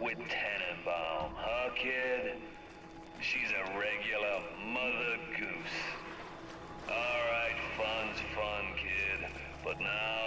with Tenenbaum, huh, kid? She's a regular mother goose. All right, fun's fun, kid. But now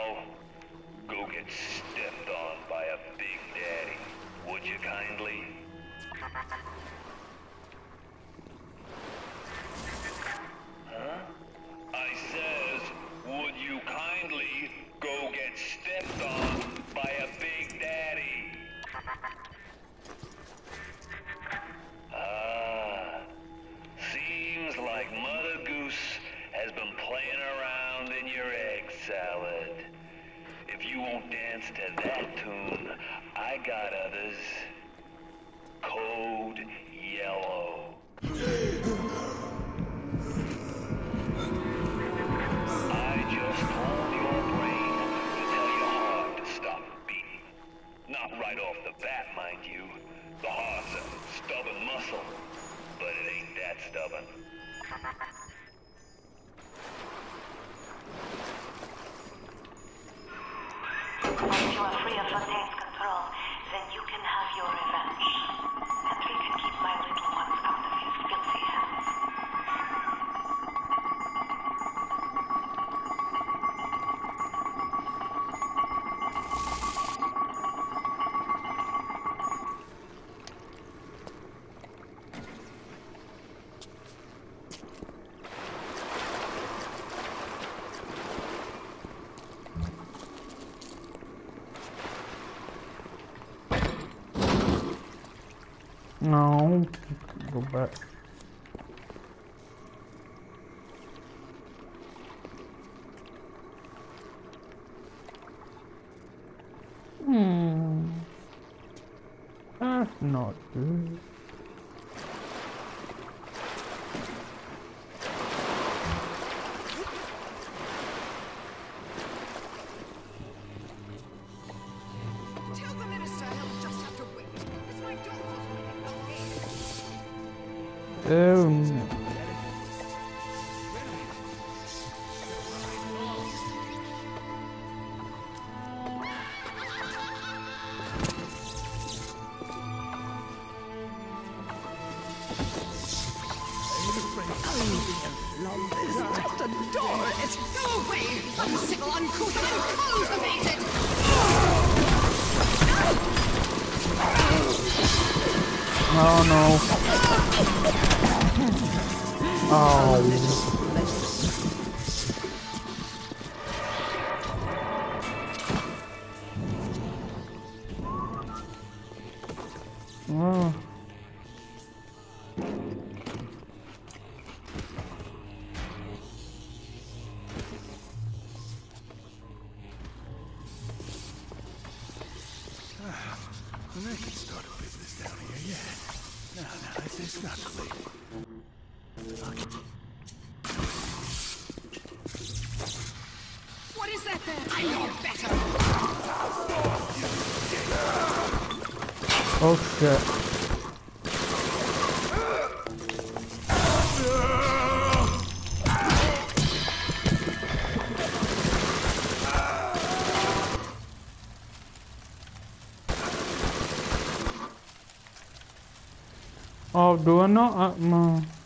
but... Hmm. That's not good. Oh, of do no? know? Uh, ah,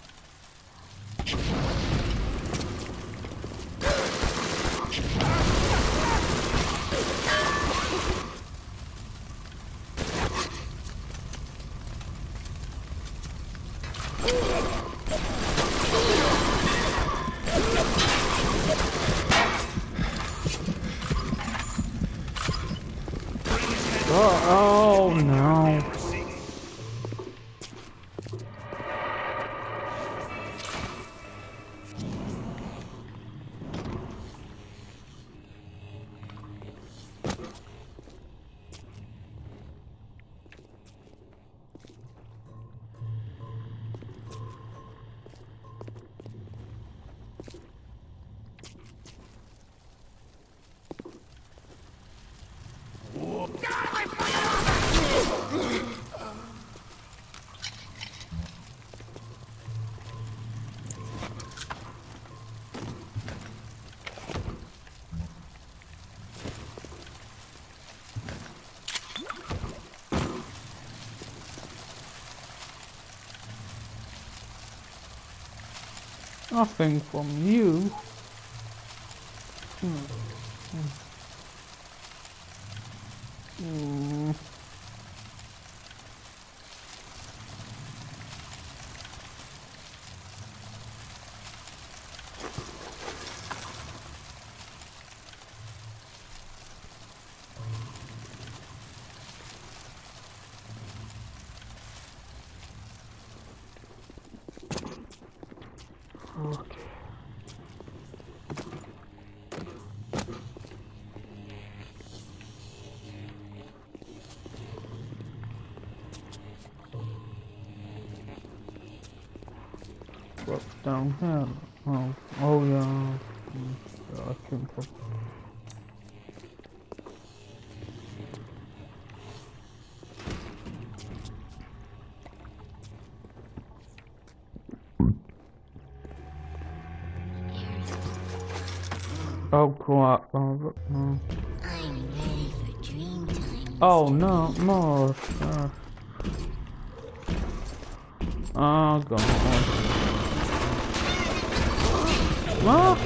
Nothing from you. Hmm. Hmm. Okay. What's down here? Oh, oh yeah. Hmm, I can put. Oh no, more. Uh, oh god. What?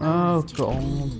Oh god.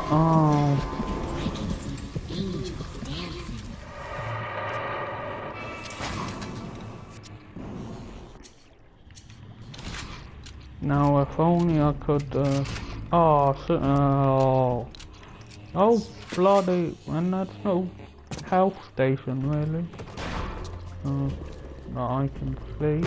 Oh. Oh. Dancing. Now, if only I could, uh, oh, so, oh, oh, bloody, and that's no health station, really. Uh, that I can sleep.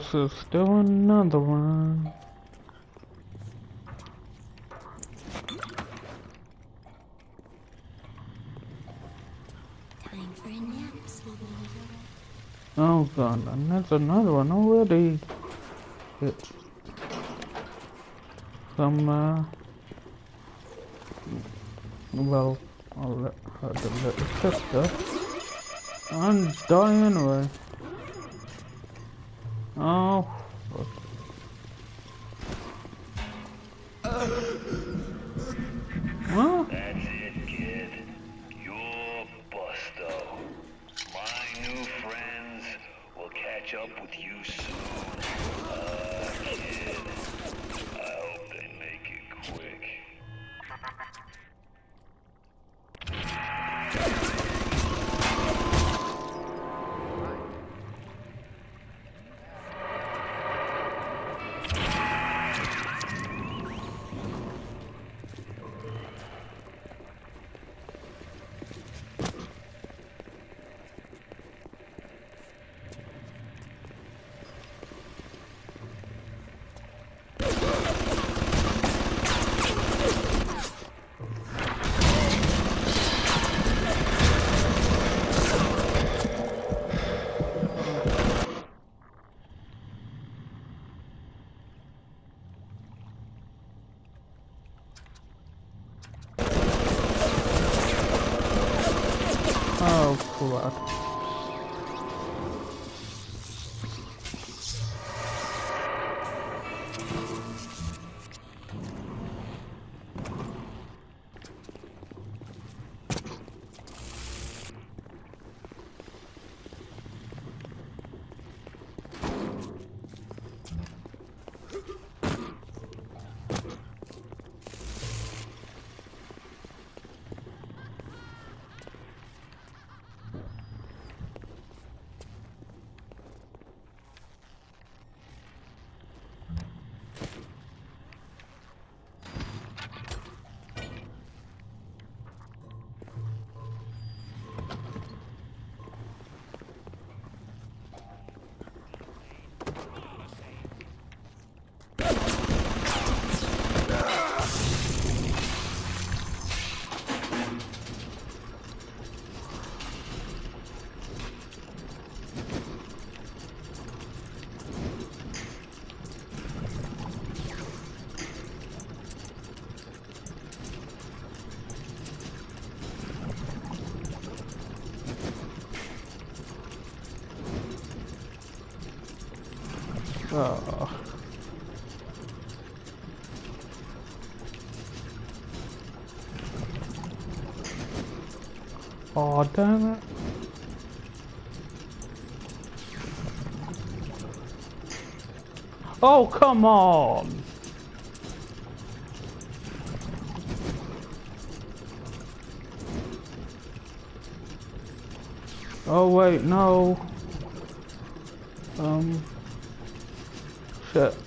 course, is still another one. Oh god, and that's another one already. It's some, uh, well, I'll let her do little sister. I'm dying anyway. Oh. Oh, damn it. Oh, come on! Oh, wait, no. Um... Yeah.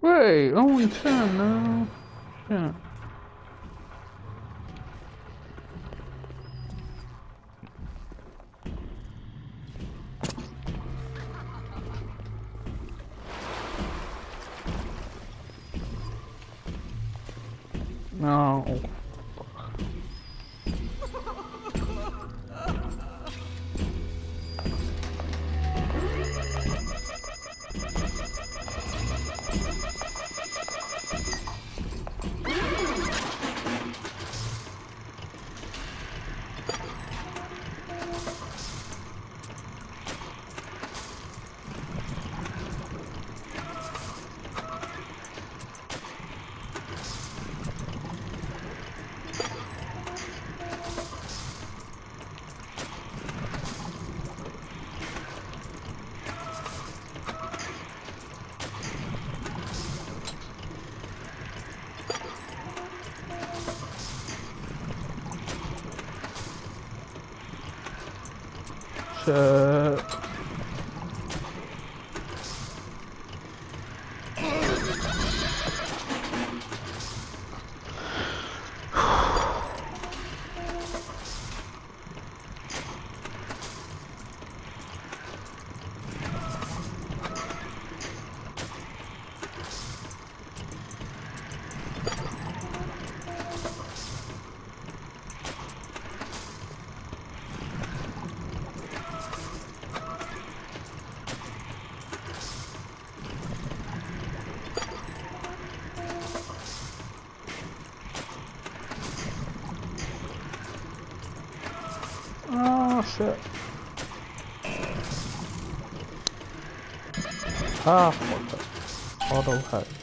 Wait, only 10 now. Yeah. 呃啊，好的，好的，我。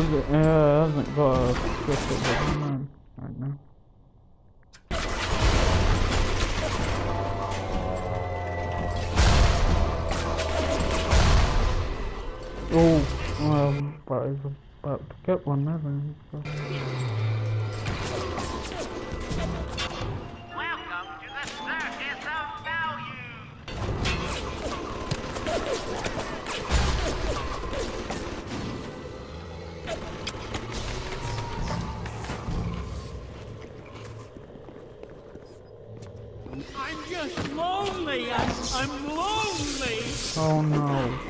I wasn't uh, I'll just lonely. I'm, I'm lonely. Oh no.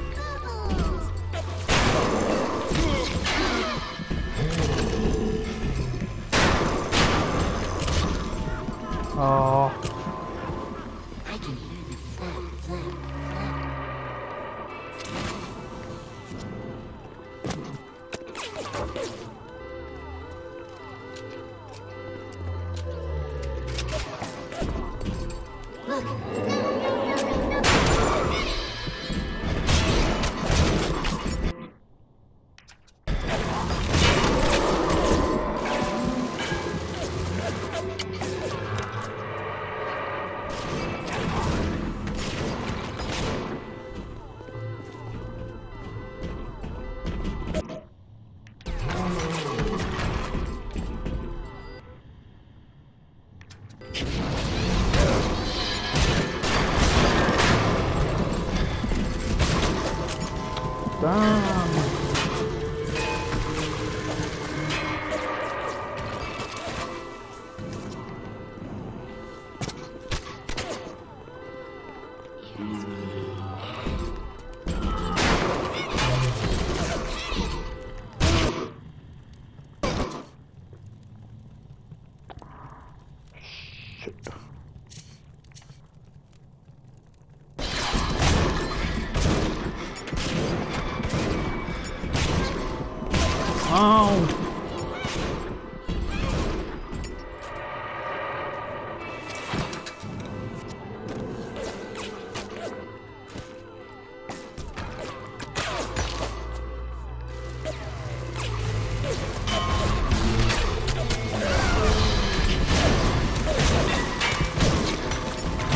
Oh,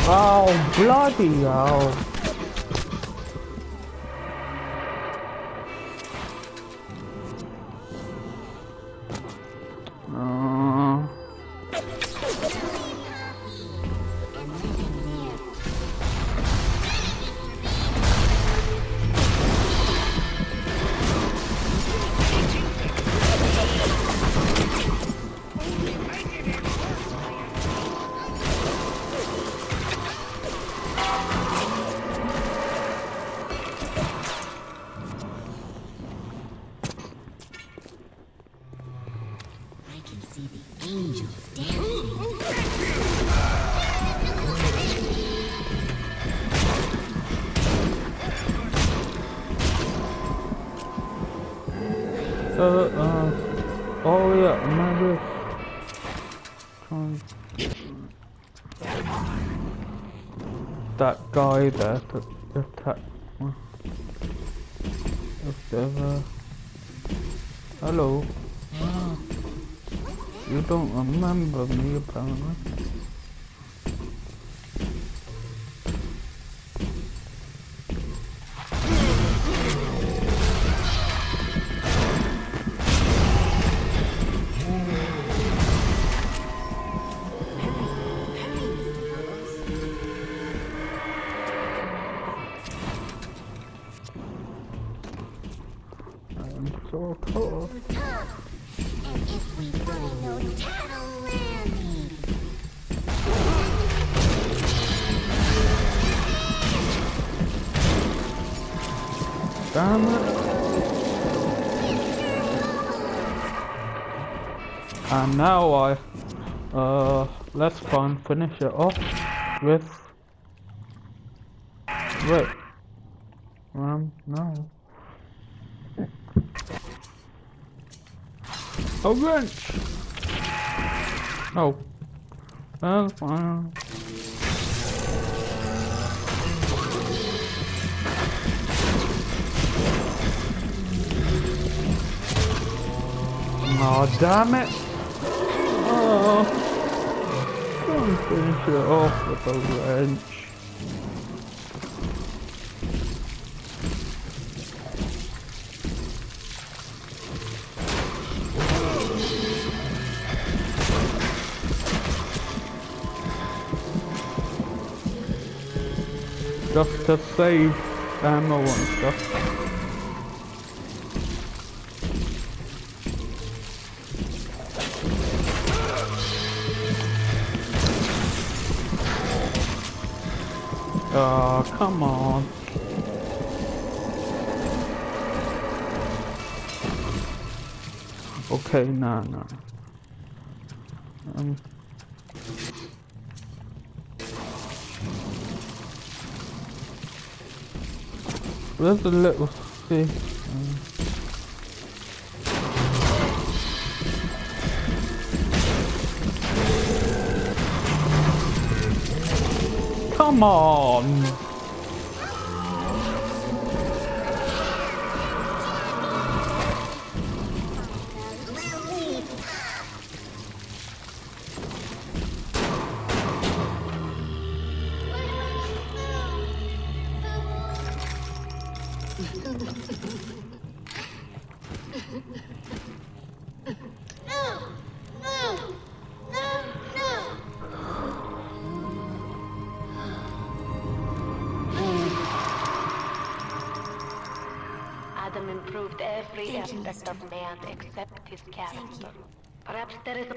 Oh, bloody hell. So. And landing. Damn it. And now I, uh, let's fun finish it off with, wait, um, no. A wrench! Oh. oh. That's fine. Oh, damn it! Oh, don't finish it off with a wrench. To save ammo and stuff. Oh, come on. Okay, nah, nah. Um. There's a little see. Come on!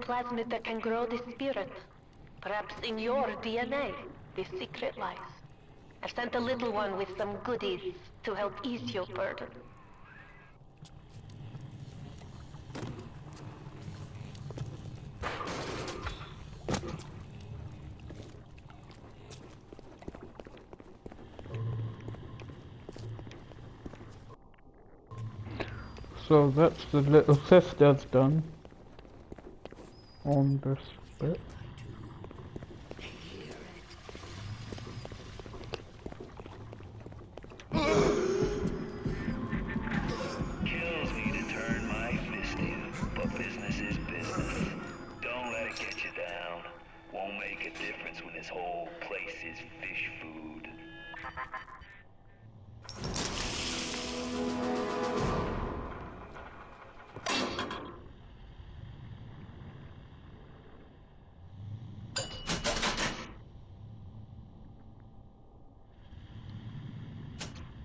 Plasmid that can grow the spirit. Perhaps in your DNA, the secret lies. I've sent a little one with some goodies to help ease your burden. So that's the little I've done on this bit.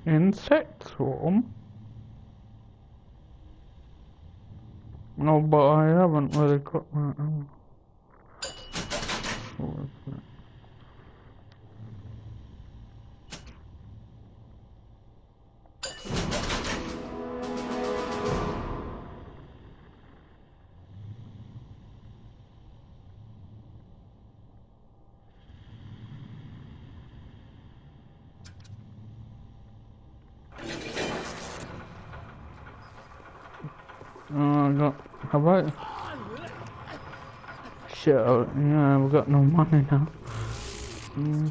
Insect swarm? No, but I haven't really got my... Oh, Shit, oh, yeah, I've got no money now. Mm.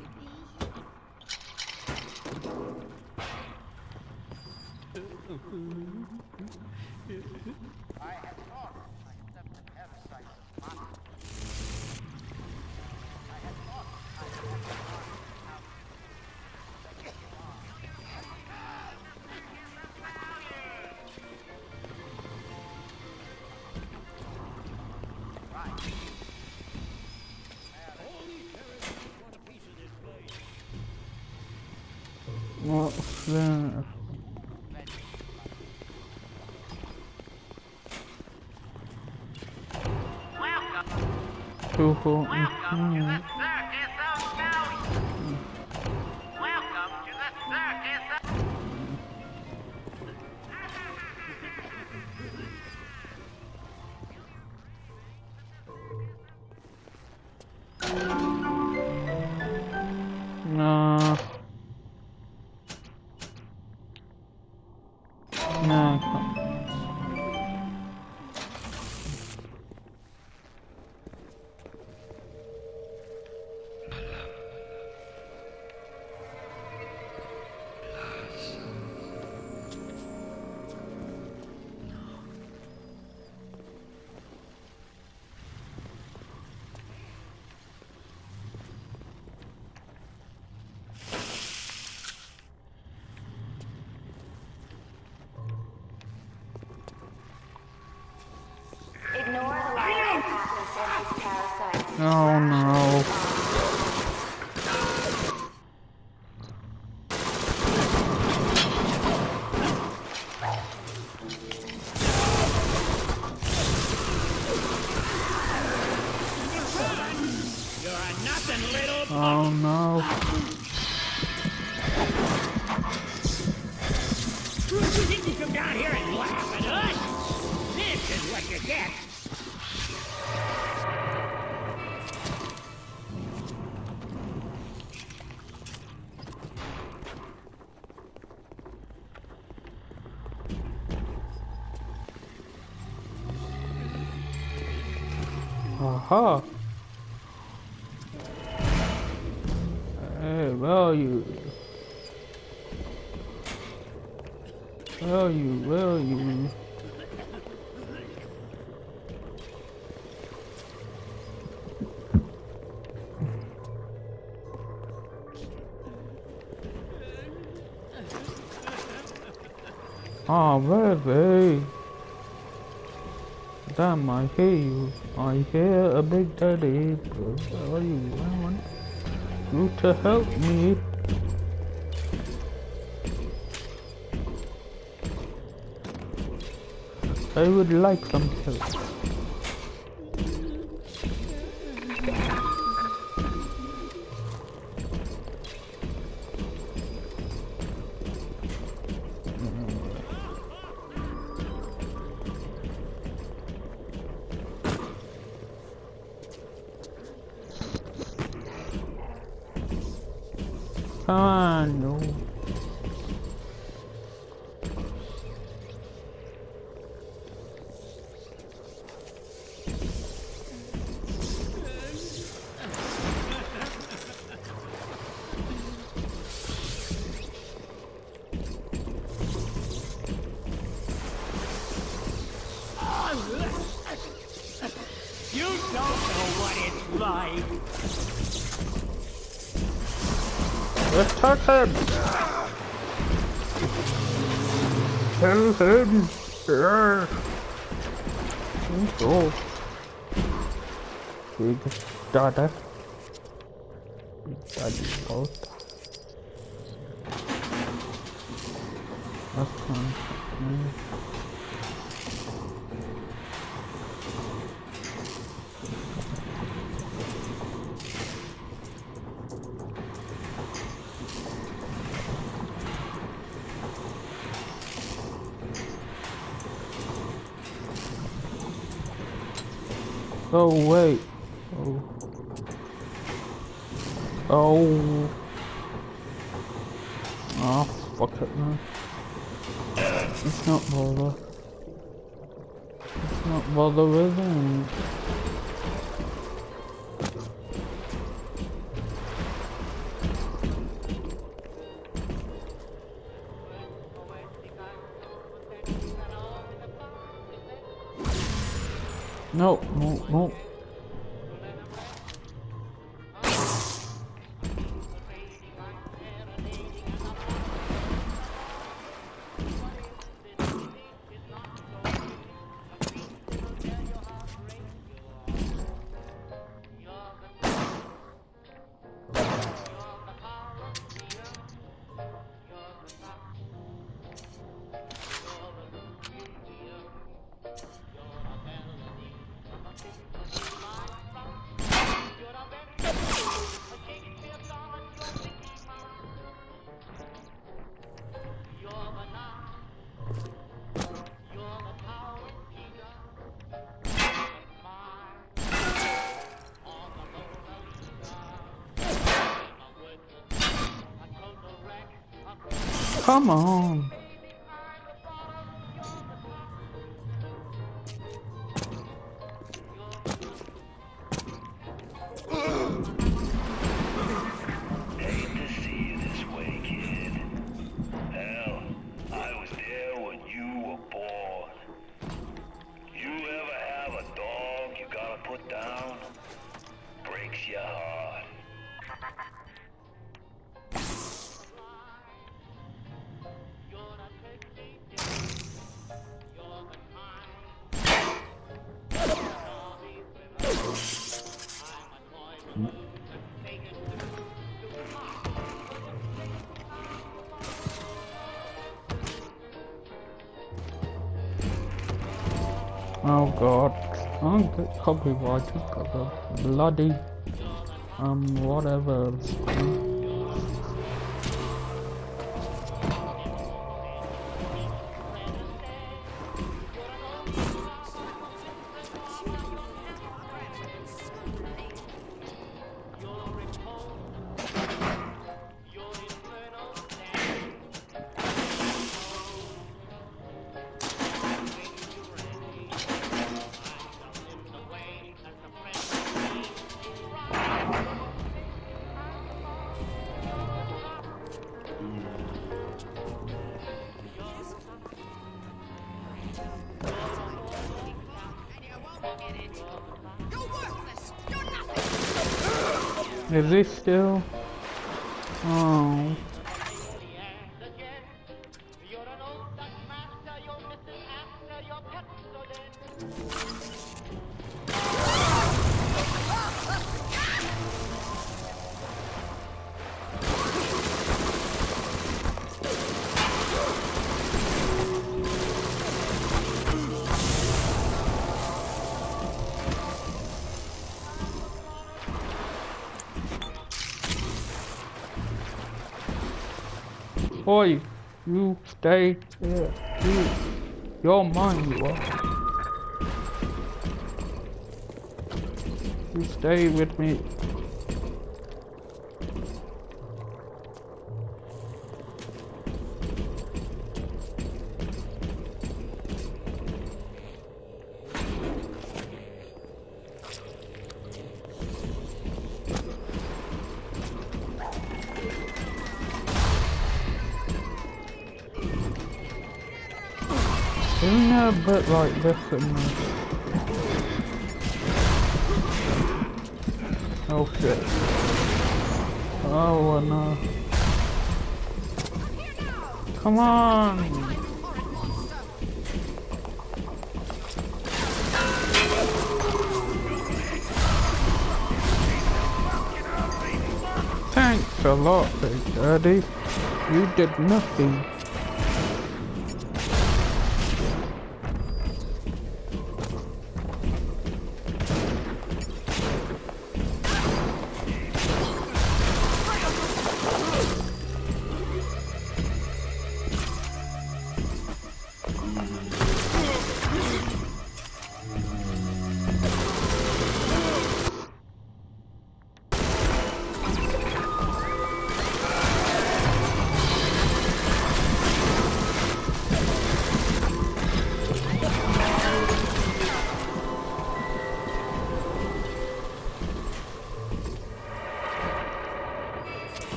Oh no. Ah, baby. Damn, I hear you. I hear a big daddy. Where are you? I want you to help me. I would like some help. Big No, no, no. Come on. Oh god. Get copyrighted because of bloody um, whatever. Boy, you stay here. You, you're mine, you are. You stay with me. A bit like this this? Oh shit. Oh no. Come on! Thanks a lot, Big Daddy. You did nothing.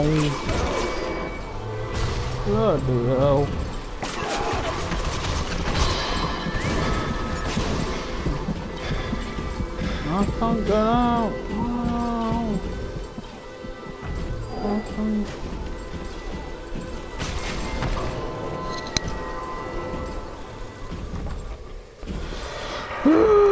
Oh. Bloody hell. I can't get out. No.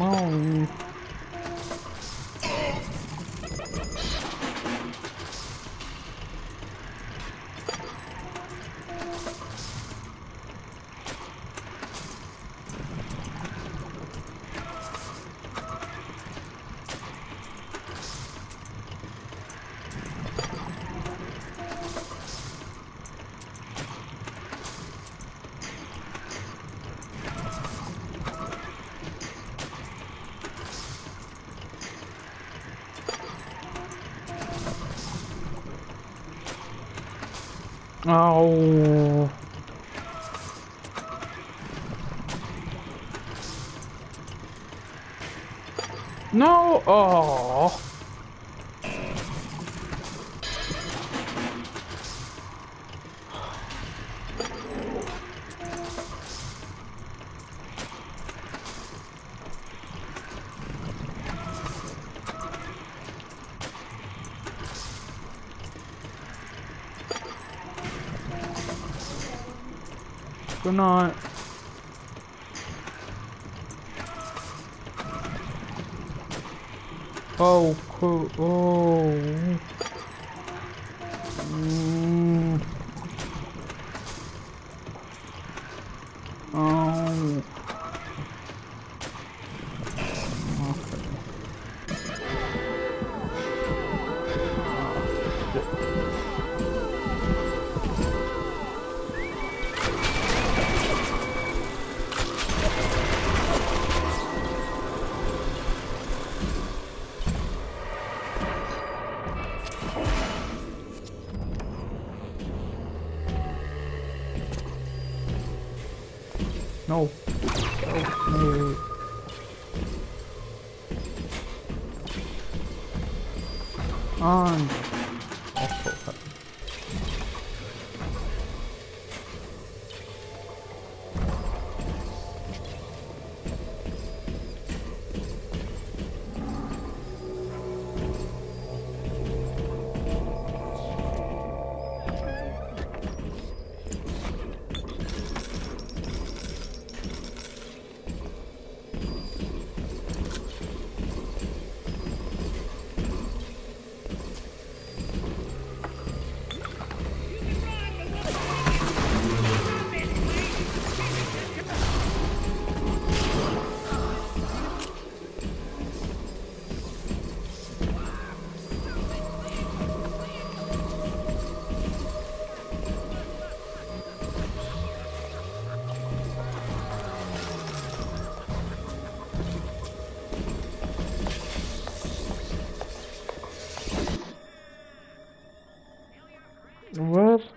Morning. Oh. No. Oh. or not. Oh, cool. Oh.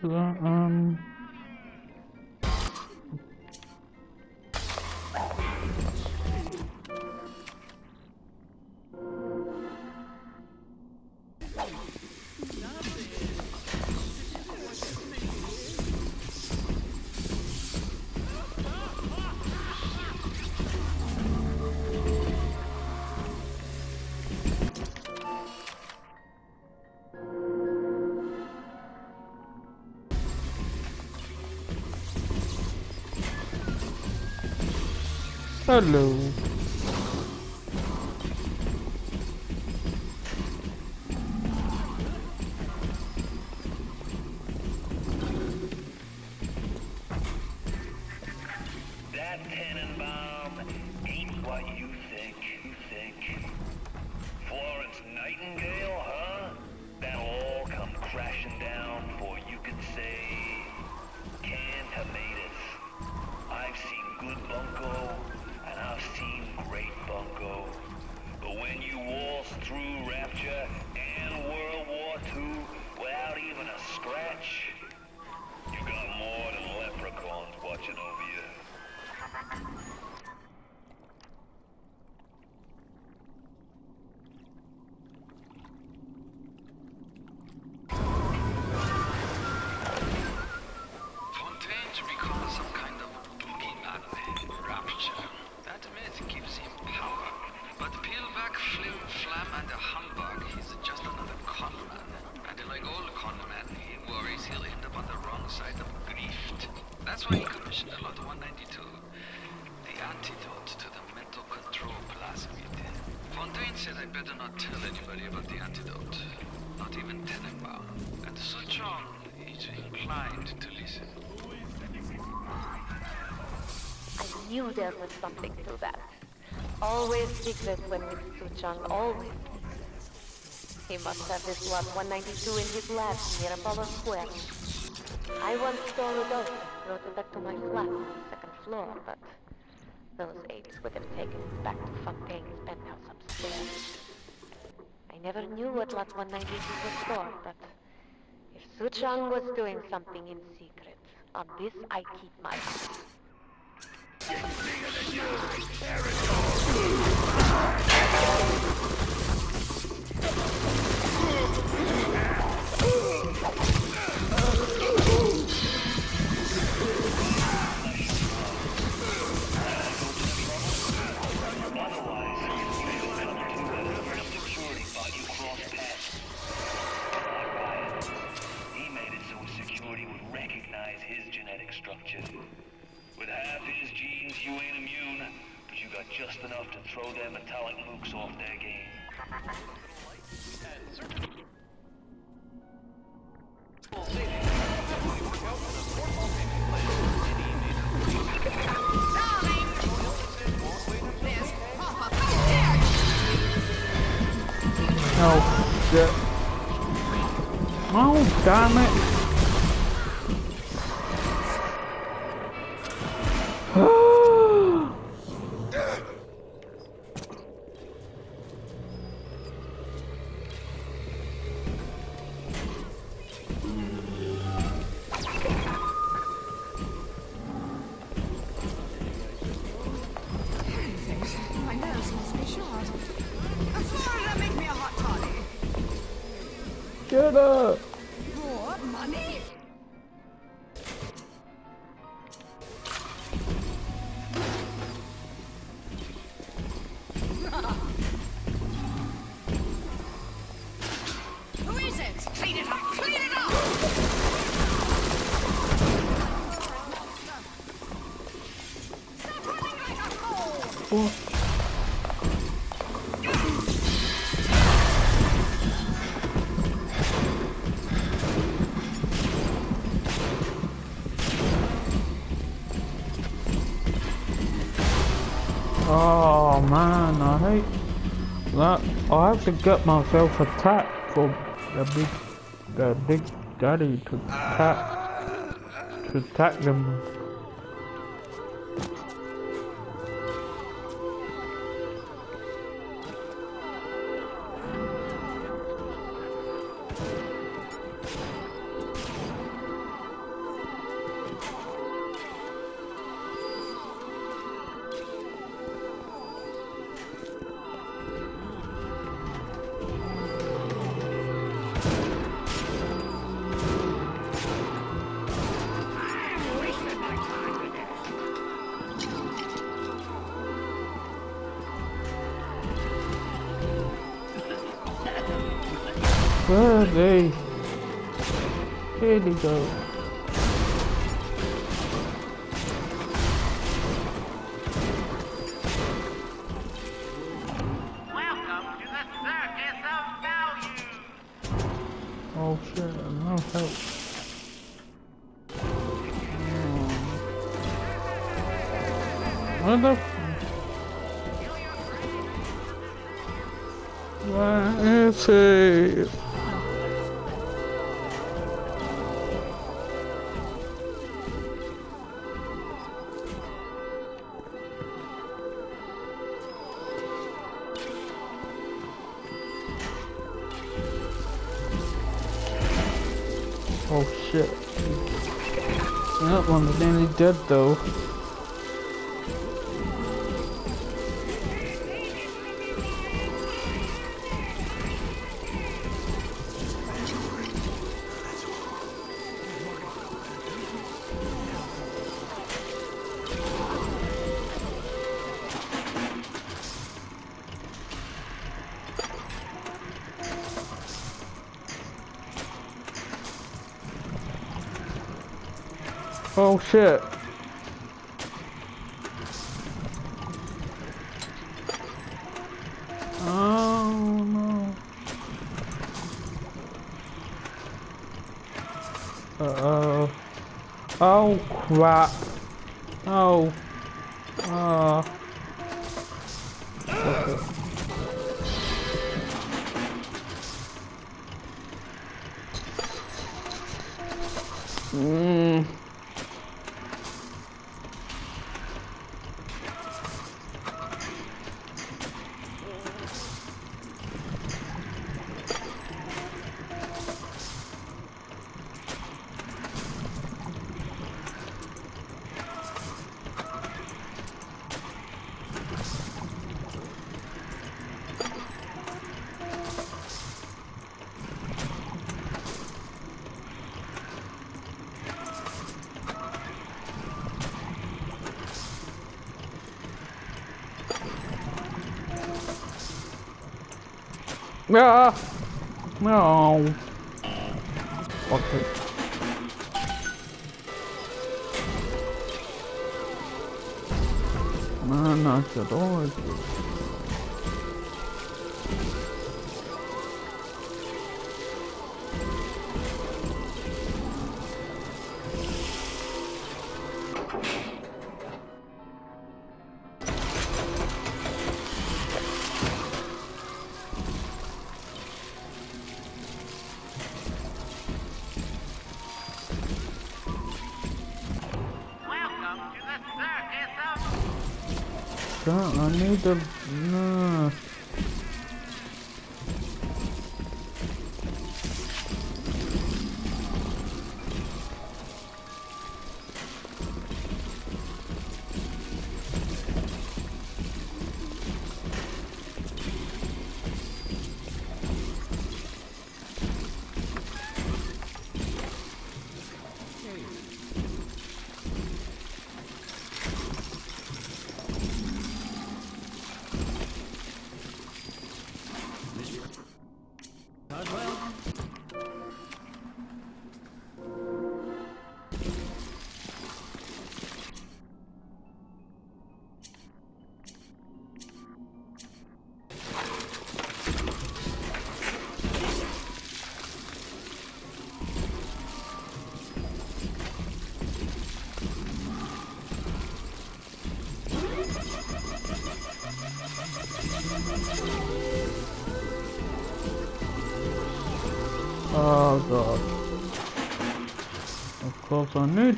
嗯嗯。Hello. Knew there was something to that. Always secret when with Suchong, always. He must have this lot 192 in his lab near Apollo Square. I once stole a dose brought it back to my flat on the second floor, but those apes would have taken it back to Fontaine's penthouse upstairs. I never knew what lot 192 was for, but if Suchong was doing something in secret, on this I keep my eye. Security Oh, damn it. To get myself a attacked for the big, the big daddy to attack, to attack them. Dead though. Oh shit. Crap. Oh. Uh. Okay. Ah! No. Okay. Man, I should always do. Of God, I need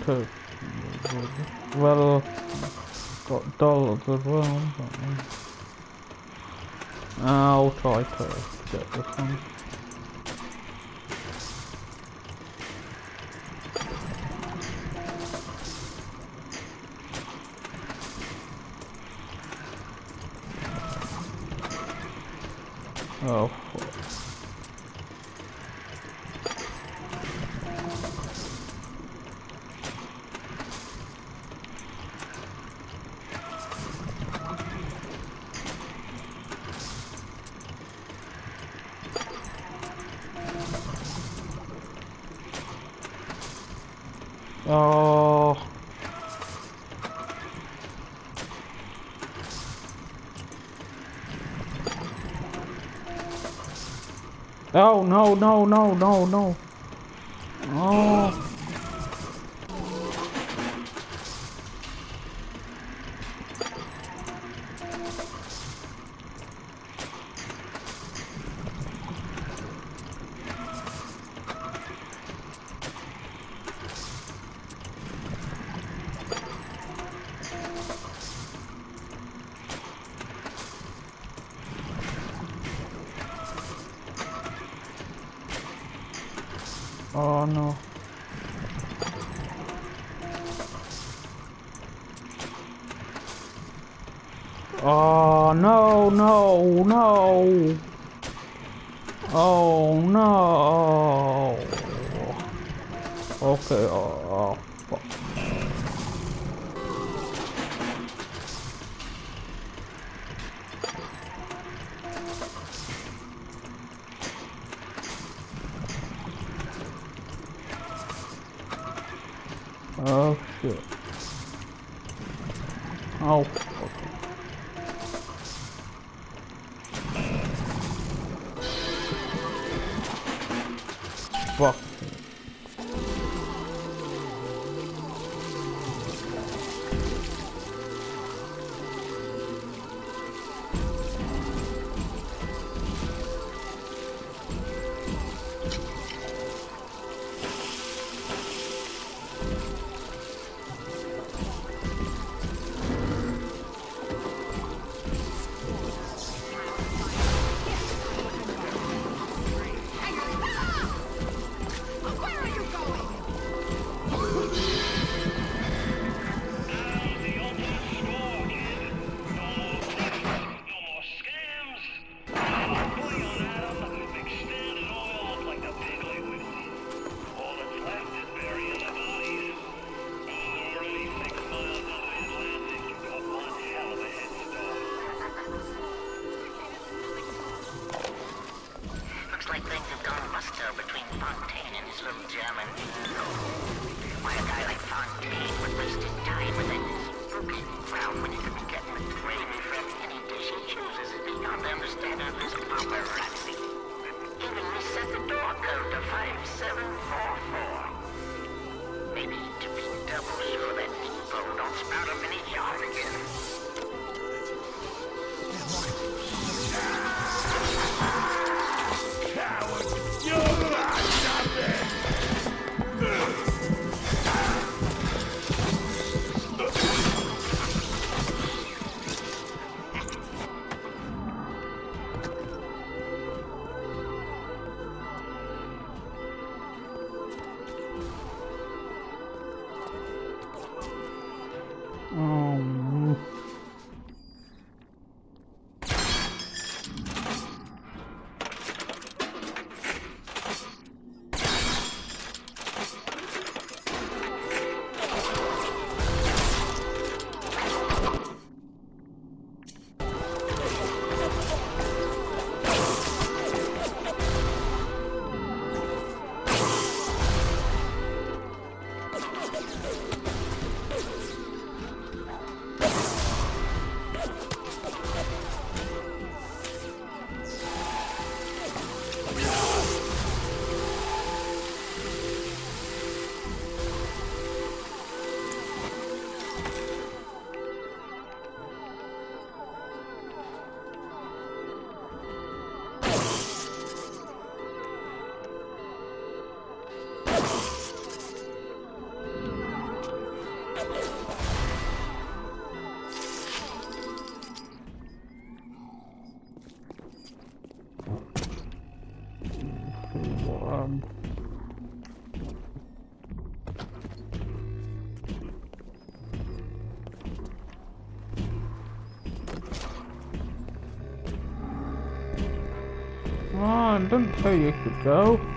course I need to. Well, got dollars as well. I'll try to get this one. Oh. Oh no no no no no. Oh. Didn't say you could go.